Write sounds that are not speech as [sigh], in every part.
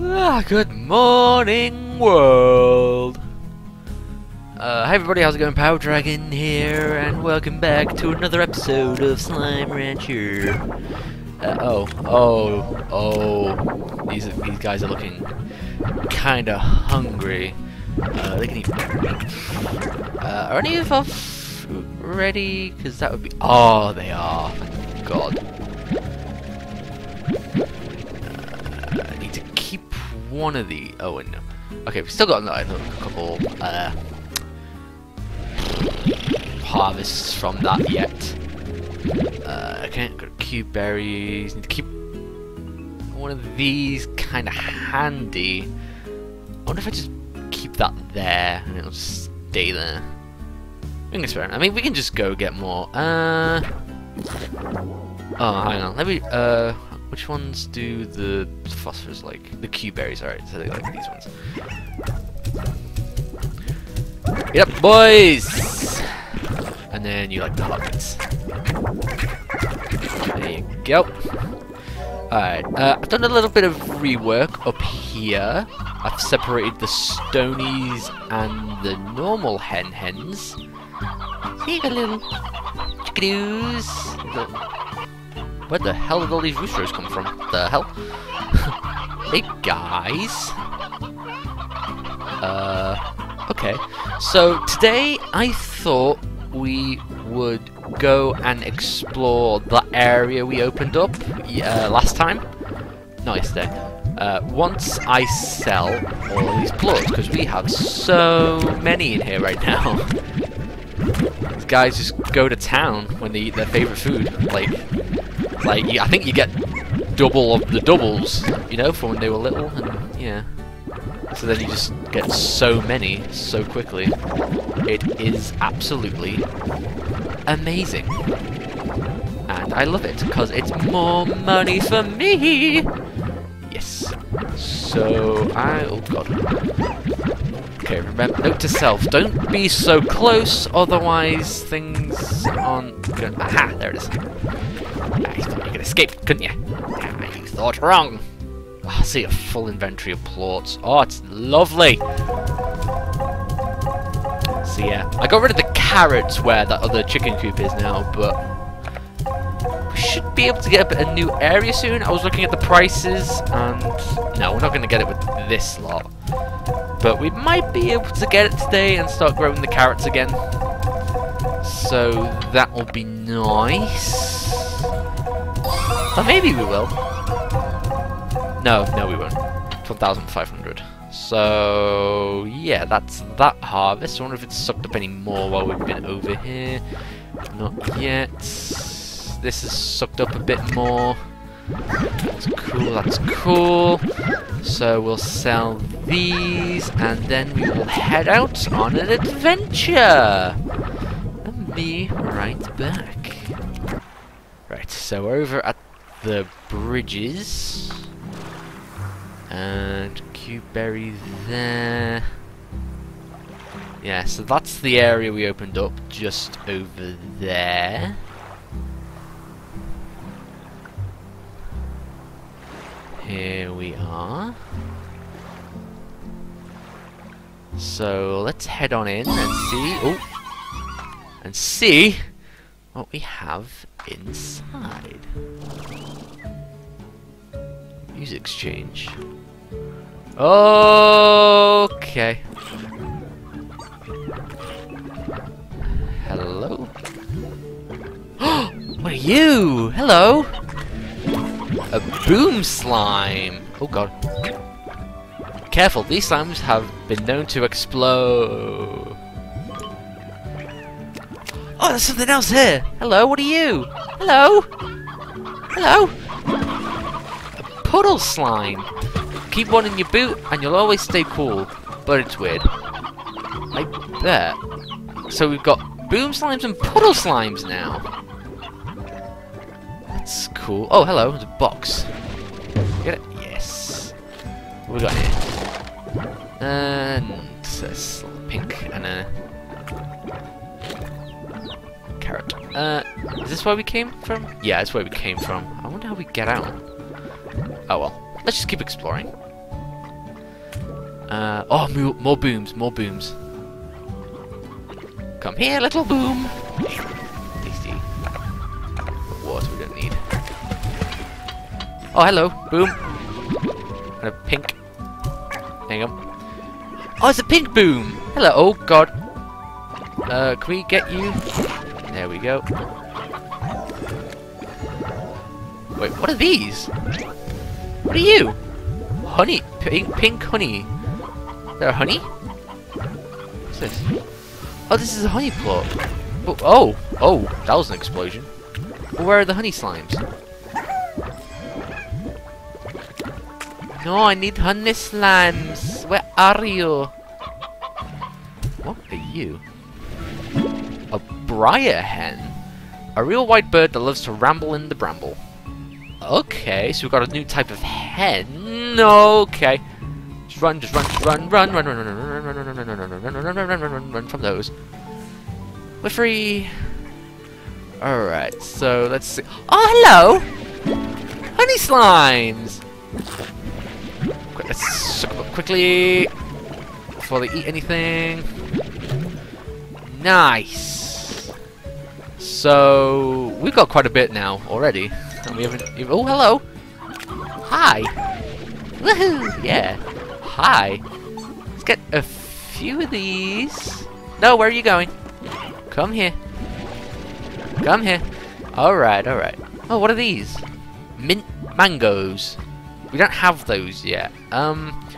Ah, good morning, world. Uh, hi everybody, how's it going? PowerDragon here, and welcome back to another episode of Slime Rancher. Uh, oh, oh, oh, these are, these guys are looking kind of hungry. Uh, they can eat. Uh, are any of us ready? Because that would be. Oh, they are. God. Uh, I need to one of the. Oh, and no. Okay, we've still got another couple uh, harvests from that yet. Uh, can't got cuberries. Need to keep one of these kind of handy. I wonder if I just keep that there and it'll just stay there. We can experiment. I mean, we can just go get more. Uh. Oh, hang on. Let me. Uh, which ones do the phosphors like? The cuberries. Alright, so they like these ones. Yep, boys! And then you like the hobbits. There you go. Alright, uh, I've done a little bit of rework up here. I've separated the stonies and the normal hen hens. See, you little chickadoos. Where the hell did all these roosters come from? The hell? [laughs] hey guys. Uh, okay. So today I thought we would go and explore the area we opened up uh, last time. Not yesterday. Uh, once I sell all these plorts, because we have so many in here right now. [laughs] These guys just go to town when they eat their favorite food. Like, like I think you get double of the doubles, you know, from when they were little, and yeah. So then you just get so many so quickly. It is absolutely amazing. And I love it, because it's more money for me! Yes. So, I... oh god. Okay, remember, note to self, don't be so close, otherwise things aren't good. Aha, there it is. Ah, you thought you could escape, couldn't you? Ah, you thought wrong. Oh, I see a full inventory of plorts. Oh, it's lovely. So yeah, I got rid of the carrots where that other chicken coop is now, but we should be able to get a new area soon. I was looking at the prices, and no, we're not going to get it with this lot. But we might be able to get it today and start growing the carrots again. So that will be nice. Or maybe we will. No, no we won't. 1,500. So, yeah, that's that harvest. I wonder if it's sucked up any more while we've been over here. Not yet. This is sucked up a bit more. That's cool, that's cool. So we'll sell these, and then we will head out on an adventure. And be right back. Right, so over at the bridges. And cuberry there. Yeah, so that's the area we opened up just over there. Here we are. So let's head on in and see. Oh, and see what we have inside. Music exchange. Oh, okay. Hello? [gasps] what are you? Hello? A boom slime! Oh god. Careful, these slimes have been known to explode. Oh, there's something else here! Hello, what are you? Hello? Hello? A puddle slime! Keep one in your boot and you'll always stay cool. But it's weird. I bet. So we've got boom slimes and puddle slimes now. That's cool. Oh, hello, there's a box. Get it? Yes. What we got here? And this pink and a carrot. Uh, is this where we came from? Yeah, that's where we came from. I wonder how we get out. Oh well, let's just keep exploring. Uh, oh, more booms, more booms. Come here, little boom. Oh, hello, boom. And a pink. Hang on. Oh, it's a pink boom. Hello. Oh God. Uh, can we get you? There we go. Wait, what are these? What are you? Honey, pink, pink honey. Is there honey? What's this? Oh, this is a honey plort. Oh, oh, oh, that was an explosion. Where are the honey slimes? No, I need honey slimes. Where are you? What are you? A briar hen. A real white bird that loves to ramble in the bramble. Okay, so we've got a new type of hen. Okay. Just run, just run, just run, run, run, run, run, run, run, run, run, run, run, run, run, run, run, run, run, run, run from those. We're free. Alright, so let's see. Oh, hello! Honey slimes! Let's suck them up quickly before they eat anything. Nice! So, we've got quite a bit now already. And we haven't even- Oh, hello! Hi! Woohoo! Yeah! Hi! Let's get a few of these. No, where are you going? Come here. Come here. Alright, alright. Oh, what are these? Mint mangoes. We don't have those yet. Um,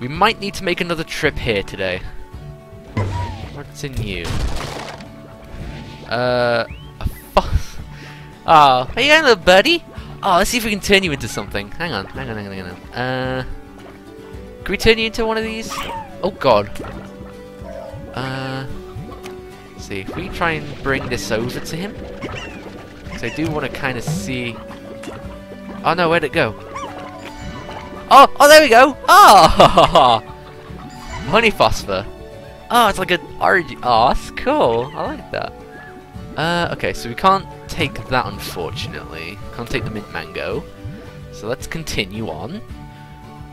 we might need to make another trip here today. What's in you? Uh, a. Oh, [laughs] are you going, buddy? Oh, let's see if we can turn you into something. Hang on, hang on, hang on, hang on. Uh, can we turn you into one of these? Oh God. Uh, see if we try and bring this over to him. Because I do want to kind of see. Oh no, where'd it go? Oh, oh, there we go. Oh, [laughs] honey phosphor. Oh, it's like an orange. Oh, that's cool. I like that. Uh, okay, so we can't take that, unfortunately. Can't take the mint mango. So let's continue on.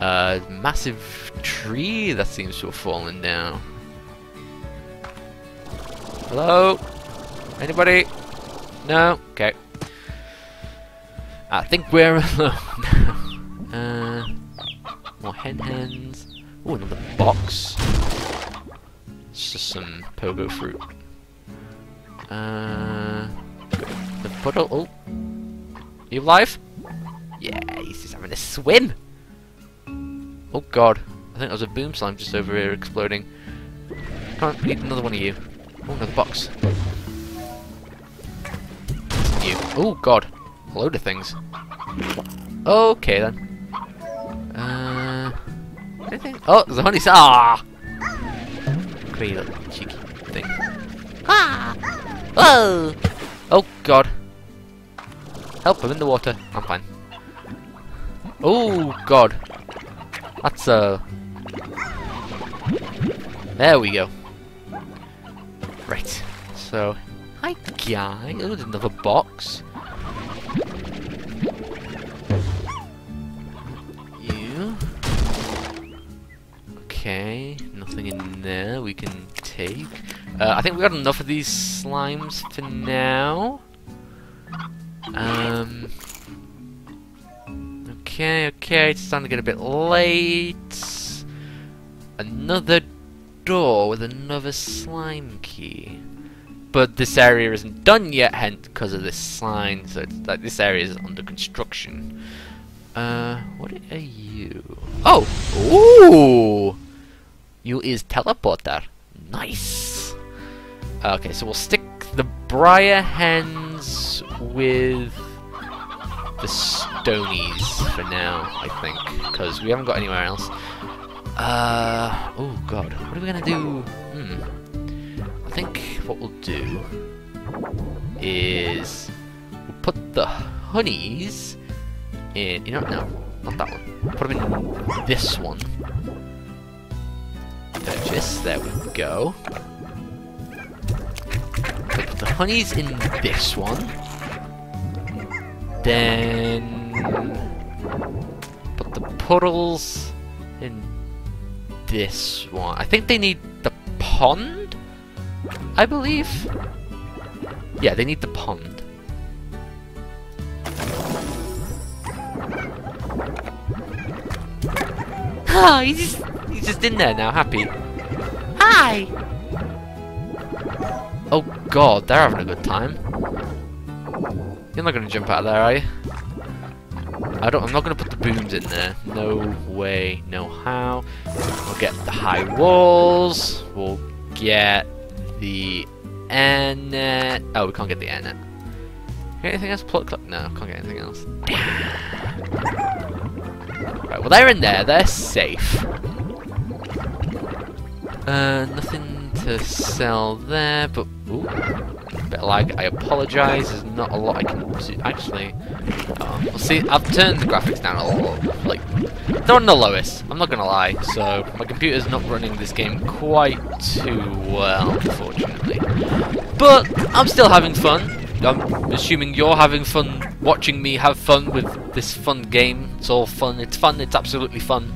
Uh, massive tree that seems to have fallen down. Hello? Anybody? No? Okay. I think we're [laughs] alone. uh, more hen hens. Oh, another box. It's just some pogo fruit. Uh, the puddle. Oh, you alive? Yeah, he's just having a swim. Oh god, I think there was a boom slime just over here exploding. Can't need another one of you. Oh, another box. You. Oh god, a load of things. Okay then. Anything? Oh, there's a honey. Ah! Great little cheeky thing. Ah! Whoa! Oh god. Help, I'm in the water. I'm fine. Oh god. That's uh There we go. Right. So Hi guy. Oh, there's another box. Okay, nothing in there we can take. Uh, I think we got enough of these slimes for now. Um. Okay, okay, it's starting to get a bit late. Another door with another slime key. But this area isn't done yet, hence because of this sign. So it's like this area is under construction. Uh, what are you? Oh, ooh, you is teleporter. Nice. Okay, so we'll stick the briar hens with the stonies for now, I think, because we haven't got anywhere else. Uh, oh god, what are we gonna do? Hmm. I think what we'll do is we'll put the honeys in. You know, no, not that one. Put them in this one. Purchase. There we go. Put the honeys in this one. Then put the puddles in this one. I think they need the pond, I believe. Yeah, they need the pond. [laughs] Oh, just, he's just in there now, happy. Hi! Oh god, they're having a good time. You're not gonna jump out of there, are you? I don't. I'm not gonna put the booms in there. No way, no how. We'll get the high walls. We'll get the air net. Oh, we can't get the air net. Anything else? Plot clock? No, can't get anything else. Right, well they're in there. They're safe. Uh, nothing to sell there, but ooh, bit lag. I apologise. There's not a lot I can. Actually, oh, well, see, I've turned the graphics down a lot. Like, they're on the lowest. I'm not gonna lie. So my computer's not running this game quite too well, unfortunately. But I'm still having fun. I'm assuming you're having fun watching me have fun with this fun game. It's all fun. It's fun. It's absolutely fun.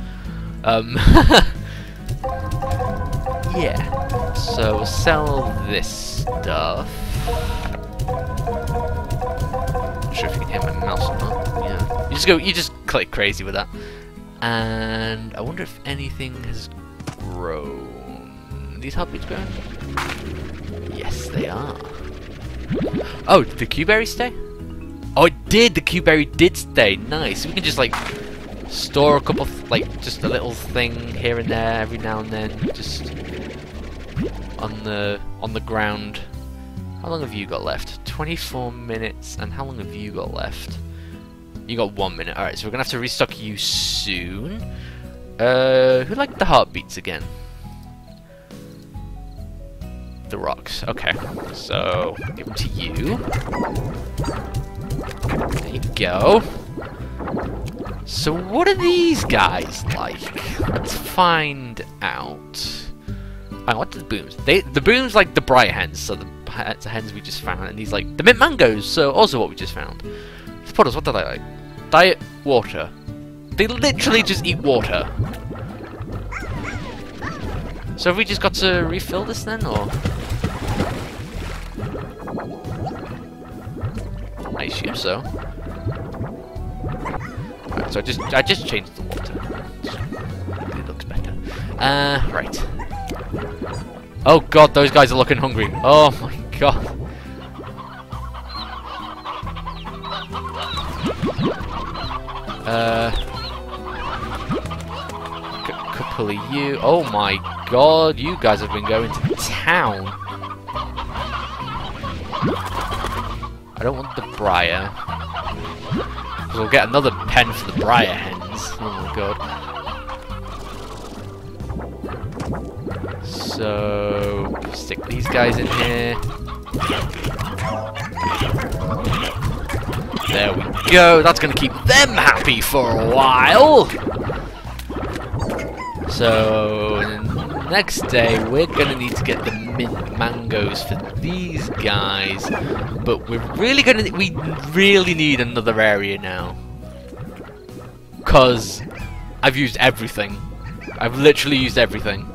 Um, [laughs] yeah. So sell this stuff. Not sure if you can hear my mouse or not. Yeah. You just go. You just click crazy with that. And I wonder if anything has grown. These heart beets growing? Yes, they are. Oh, did the Cuberry stay? Oh, it did! The Cuberry did stay! Nice! We can just, like, store a couple, like, just a little thing here and there every now and then, just on the, on the ground. How long have you got left? 24 minutes, and how long have you got left? You got one minute. Alright, so we're gonna have to restock you soon. Uh, who liked the heart beets again? the rocks. Okay, so give them to you. There you go. So what are these guys like? Let's find out. Oh, I want the booms. They the booms like the briar hens, so the, hens we just found, and these like the mint mangoes, so also what we just found. The puddles, what do they like? Diet water. They literally just eat water. So have we just got to refill this then, or? I assume so. So I just I just changed the water. It looks better. Uh, right. Oh god, those guys are looking hungry. Oh my god. Uh, couple of you. Oh my god, you guys have been going to town. I don't want the briar. We'll get another pen for the briar hens. Oh my god. So, stick these guys in here. There we go. That's going to keep them happy for a while. So, next day, we're going to need to get the mint mangoes for these guys. But we're really to... We really need another area now. Because I've used everything. I've literally used everything.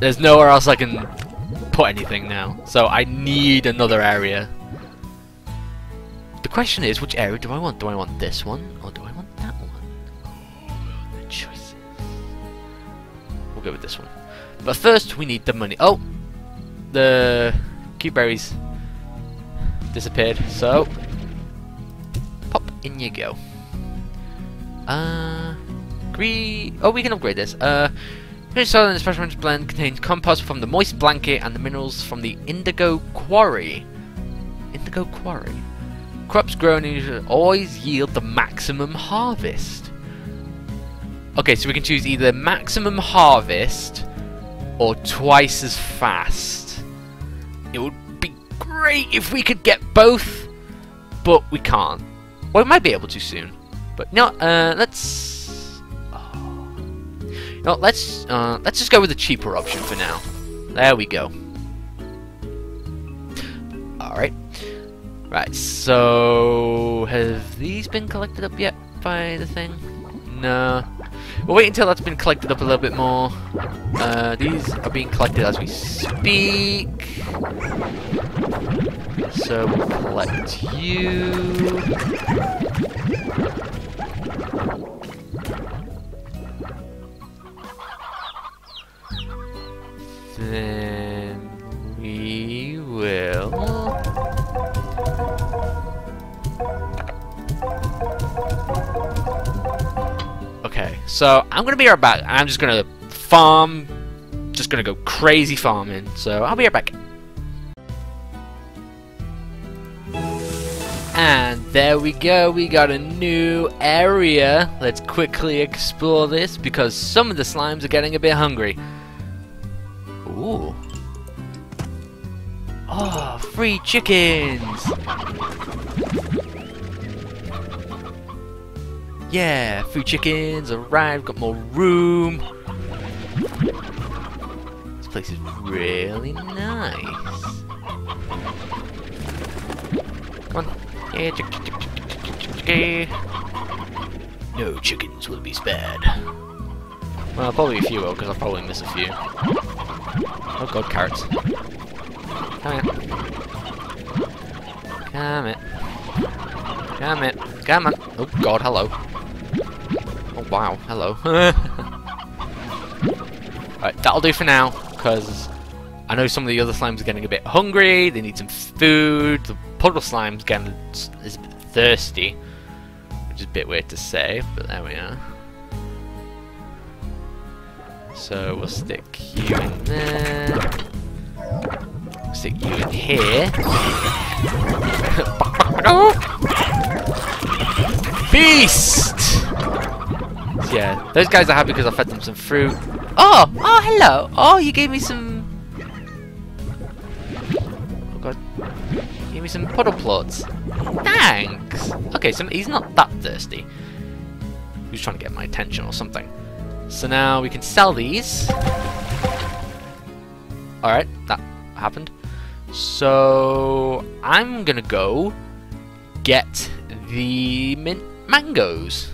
There's nowhere else I can put anything now. So I need another area. The question is, which area do I want? Do I want this one? Or do I want that one? The choices. We'll go with this one. But first, we need the money. Oh! The cute berries disappeared. So, pop, in you go. Uh. Oh, we can upgrade this. Uh, Finished soil in the special blend contains compost from the Moss Blanket and the minerals from the indigo quarry. Indigo quarry. Crops grown always yield the maximum harvest. Okay, so we can choose either maximum harvest or twice as fast. It would be great if we could get both, but we can't. Well, we might be able to soon. But no, uh, let's no, let's uh, let's just go with the cheaper option for now. There we go. All right, right. So have these been collected up yet by the thing? No. we'll wait until that's been collected up a little bit more. Uh, these are being collected as we speak. So we'll collect you. Then we will. So I'm gonna be right back. I'm just gonna farm, just gonna go crazy farming. So I'll be right back. And there we go, we got a new area. Let's quickly explore this because some of the slimes are getting a bit hungry. Ooh. Oh, free chickens! Yeah, free chickens, alright, got more room. This place is really nice. Come on. Yeah, chick, chick, chick, chick, chick, chick, No chickens will be spared. Well, probably a few will, because I'll probably miss a few. Oh god, carrots. Come here. Come it. Come it. Come on. Oh god, hello. Oh wow, hello. [laughs] Alright, that'll do for now, because I know some of the other slimes are getting a bit hungry, they need some food, the puddle slime's getting is a bit thirsty, which is a bit weird to say, but there we are. So we'll stick you in there. Stick you in here. [laughs] Beast! Yeah, those guys are happy because I fed them some fruit. Oh! Oh, hello! Oh, you gave me some... Oh god. You gave me some puddle plorts. Thanks! Okay, so he's not that thirsty. He was trying to get my attention or something. So now we can sell these. Alright, that happened. So I'm gonna go get the mint mangoes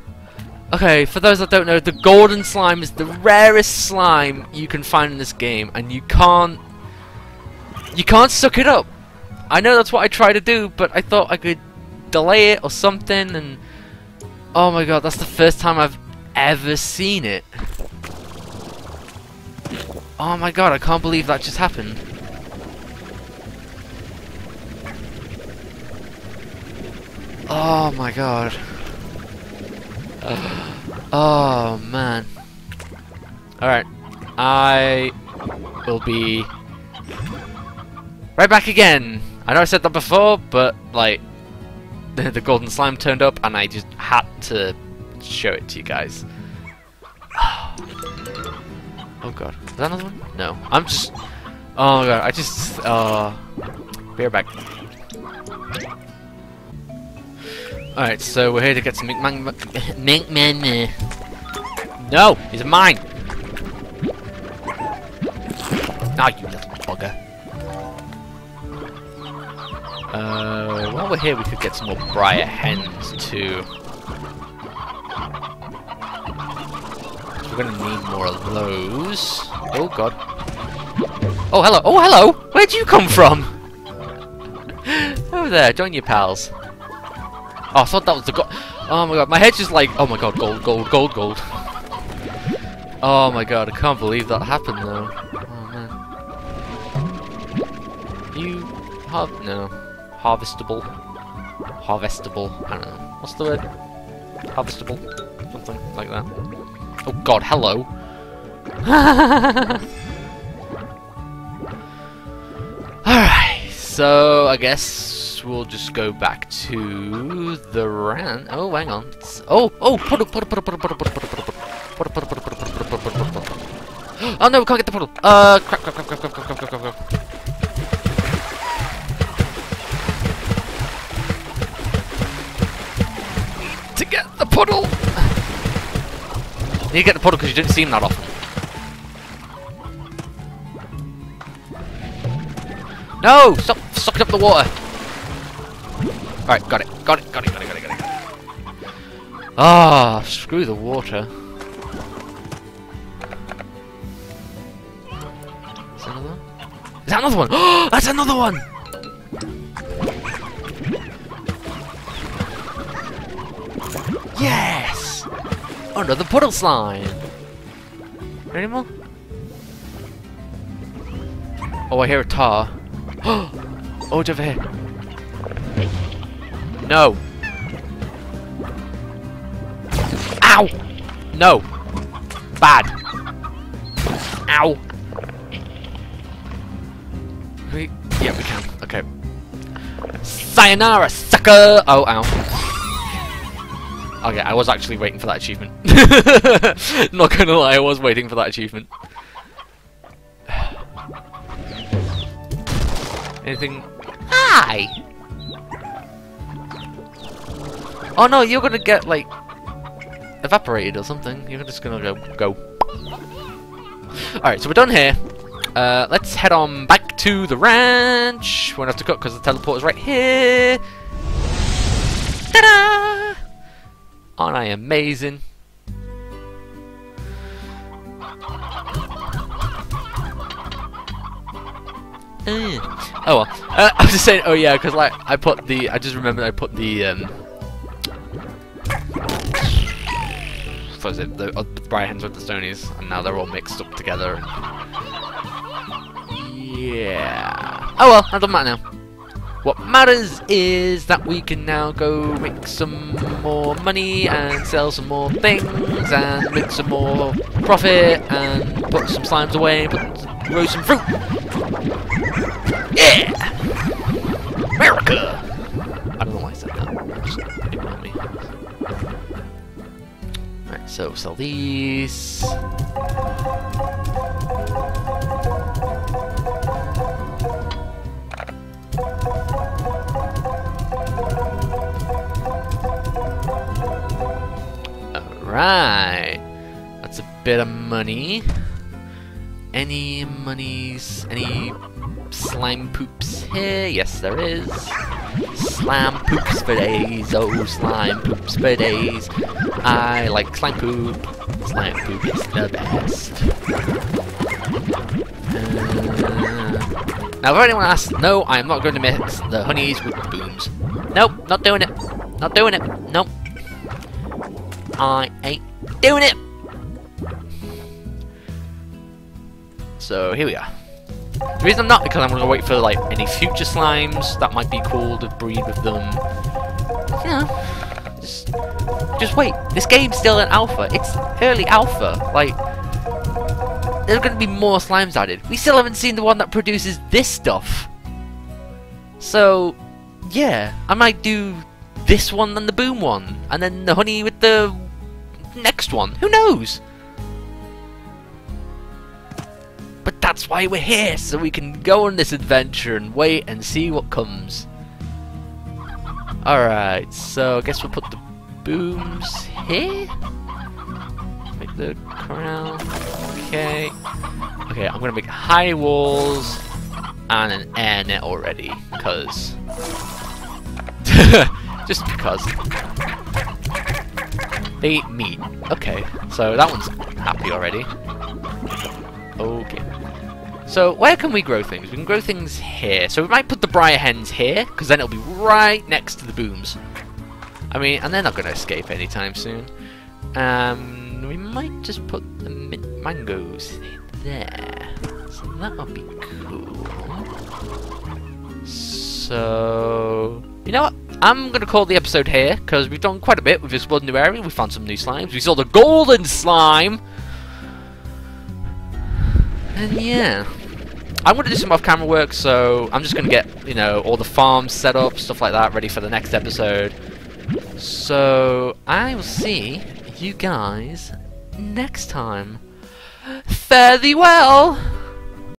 Okay, for those that don't know, the golden slime is the rarest slime you can find in this game, and you can't... You can't suck it up! I know that's what I try to do, but I thought I could delay it or something, and... Oh my god, that's the first time I've ever seen it. Oh my god, I can't believe that just happened. Oh my god. Oh man. Alright. I will be right back again. I know I said that before, but like [laughs] the, golden slime turned up and I just had to show it to you guys. [sighs] Oh god. Is that another one? No. I'm just Oh god, I just uh be right back. Alright, so we're here to get some mink [laughs] man No! He's mine! Ah, you little bugger. Uh, while we're here, we could get some more briar hens too. We're gonna need more of those. Oh god. Oh hello! Oh hello! Where'd you come from? [laughs] Over there, join your pals. Oh, I thought that was the gold. Oh my god, my head's just like, oh my god, gold, gold, gold, gold. Oh my god, I can't believe that happened though. Oh man. You have no harvestable, harvestable. I don't know. What's the word? Harvestable, something like that. Oh god, hello. [laughs] Alright, so I guess we'll just go back to the ran. Oh, hang on. Oh, oh, puddle, puddle, puddle, puddle, puddle, puddle, puddle, puddle, puddle, puddle, puddle, puddle, puddle, puddle. Oh no, we can't get the puddle. Uh, crap, crap, crap, crap, crap, crap, crap, crap, crap. To get the puddle. You need to get the puddle because you didn't see him that often. No! Stop sucking up the water! Alright, got it. Got it, got it, got it, got it, got it. Ah, screw the water. Is that another one? Is that another one? Oh, [gasps] that's another one! Yes! Another puddle slime! Any more? Oh, I hear a tarr. [gasps] oh, it's over here. No. Ow! No. Bad. Ow. We, yeah, we can. Okay. Sayonara, sucker! Oh, ow. Okay, I was actually waiting for that achievement. [laughs] Not gonna lie, I was waiting for that achievement. [sighs] Anything? Hi! Oh no, you're gonna get, like, evaporated or something. You're just gonna go. go. Alright, so we're done here. Uh, let's head on back to the ranch. Won't have to cut because the teleporter's right here. Ta-da! Aren't I amazing? Uh, oh well. Uh, [laughs] I was just saying. Oh yeah, because like I put the. I just remembered I put the. Um, it? The, uh, the Briar Hens with the Stonies, and now they're all mixed up together. Yeah. Oh well, that doesn't matter now. What matters is that we can now go make some more money and sell some more things and make some more profit and put some slimes away and grow some fruit. Yeah! America! So sell these. Alright. That's a bit of money. Any monies? Any slime poops here? Yes, there is. Slime poops for days. Oh, slime poops for days. I like slime poop. Slime poop is the best. Uh, now, if anyone asks, no, I am not going to mix the honeys with the booms. Nope, not doing it. Not doing it. Nope. I ain't doing it. So here we are. The reason I'm not because I'm gonna wait for like any future slimes that might be cool to breed with them. Know, just, just wait. This game's still in alpha. It's early alpha. Like there's gonna be more slimes added. We still haven't seen the one that produces this stuff. So yeah, I might do this one and the boom one, and then the honey with the next one. Who knows? But that's why we're here, so we can go on this adventure and wait and see what comes. Alright, so I guess we'll put the booms here? Make the crown. Okay. Okay, I'm gonna make high walls and an air net already, because... [laughs] Just because. They eat meat. Okay, so that one's happy already. Okay. So, where can we grow things? We can grow things here. So we might put the briar hens here, because then it'll be right next to the booms. I mean, and they're not going to escape anytime soon. Um, we might just put the mangoes there. So that'll be cool. So, you know what? I'm going to call the episode here, because we've done quite a bit. We've explored new area, we found some new slimes, we saw the golden slime! And yeah. I'm going to do some off-camera work, so I'm just going to get, you know, all the farms set up, stuff like that, ready for the next episode. So, I will see you guys next time. Fare thee well!